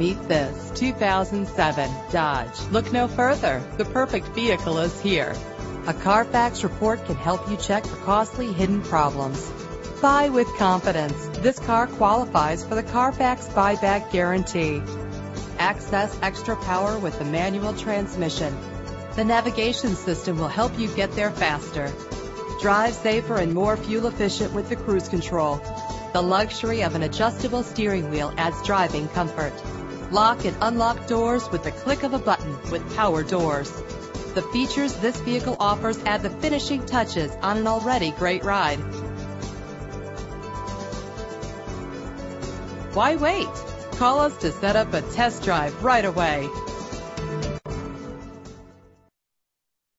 Meet this 2007 Dodge. Look no further. The perfect vehicle is here. A Carfax report can help you check for costly hidden problems. Buy with confidence. This car qualifies for the Carfax buyback guarantee. Access extra power with the manual transmission. The navigation system will help you get there faster. Drive safer and more fuel efficient with the cruise control. The luxury of an adjustable steering wheel adds driving comfort. Lock and unlock doors with the click of a button with power doors. The features this vehicle offers add the finishing touches on an already great ride. Why wait? Call us to set up a test drive right away.